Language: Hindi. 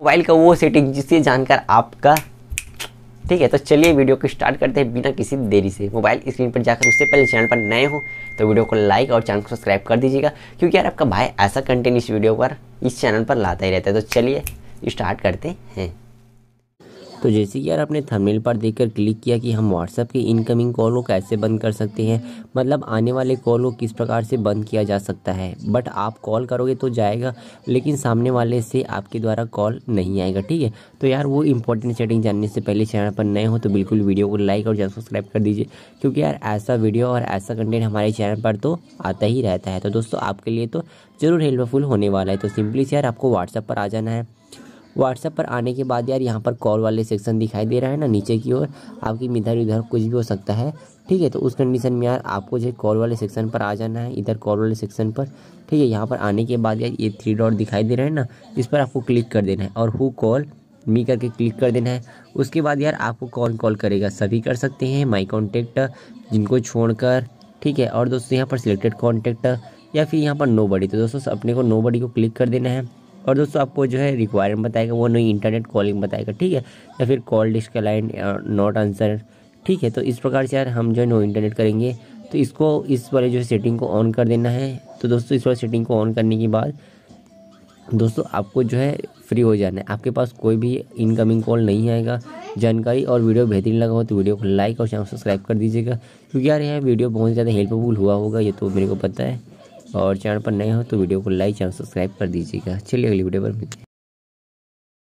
मोबाइल का वो सेटिंग जिससे जानकर आपका, ठीक है तो चलिए वीडियो को स्टार्ट करते हैं बिना किसी देरी से। मोबाइल स्क्रीन पर जाकर उससे पहले चैनल पर नए हो तो वीडियो को लाइक और चैनल को सब्सक्राइब कर दीजिएगा, क्योंकि यार आपका भाई ऐसा कंटेंट इस वीडियो पर इस चैनल पर लाता ही रहता है। तो चलिए स्टार्ट करते हैं। तो जैसे कि यार आपने थंबनेल पर देखकर क्लिक किया कि हम व्हाट्सएप के इनकमिंग कॉल को कैसे बंद कर सकते हैं? मतलब आने वाले कॉल को किस प्रकार से बंद किया जा सकता है? बट आप कॉल करोगे तो जाएगा, लेकिन सामने वाले से आपके द्वारा कॉल नहीं आएगा, ठीक है? तो यार वो इंपॉर्टेंट सेटिंग जानने से पहले चैनल पर नए हो तो बिल्कुल वीडियो को लाइक और सब्सक्राइब कर दीजिए। क्योंकि यार ऐसा वीडियो और ऐसा कंटेंट हमारे चैनल पर तो आता ही रहता है। तो दोस्तों, आपके लिए तो ज़रूर हेल्पफुल होने वाला है। तो सिंपली से यार आपको व्हाट्सएप पर आ जाना है। व्हाट्सएप पर आने के बाद यार यहाँ पर कॉल वाले सेक्शन दिखाई दे रहा है ना, नीचे की ओर। आपकी इधर उधर कुछ भी हो सकता है, ठीक है? तो उस कंडीशन में यार आपको जो कॉल वाले सेक्शन पर आ जाना है, इधर कॉल वाले सेक्शन पर, ठीक है? यहाँ पर आने के बाद यार ये थ्री डॉट दिखाई दे रहा है ना, इस पर आपको क्लिक कर देना है। और हु कॉल मी करके क्लिक कर देना है। उसके बाद यार आपको कौन कॉल करेगा? सभी कर सकते हैं माई कॉन्टेक्ट जिनको छोड़कर, ठीक है? और दोस्तों, यहाँ पर सिलेक्टेड कॉन्टेक्ट या फिर यहाँ पर नो बडी तो दोस्तों, अपने को नो बडी को क्लिक कर देना है। और दोस्तों आपको जो है रिक्वायरमेंट बताएगा, वो नहीं इंटरनेट कॉलिंग बताएगा, ठीक है? या फिर कॉल डिस्कलाइन नॉट आंसर ठीक है? तो इस प्रकार से यार हम जो है नो इंटरनेट करेंगे। तो इसको, इस वाले जो है सेटिंग को ऑन कर देना है। तो दोस्तों, इस वाले सेटिंग को ऑन करने के बाद दोस्तों, आपको जो है फ्री हो जाना है। आपके पास कोई भी इनकमिंग कॉल नहीं आएगा। जानकारी और वीडियो बेहतरीन लगा हो तो वीडियो को लाइक और चैनल सब्सक्राइब कर दीजिएगा। क्योंकि यार यह वीडियो बहुत ज़्यादा हेल्पफुल हुआ होगा, ये तो मेरे को पता है। और चैनल पर नए हो तो वीडियो को लाइक चैनल सब्सक्राइब कर दीजिएगा। चलिए अगली वीडियो पर मिलते हैं।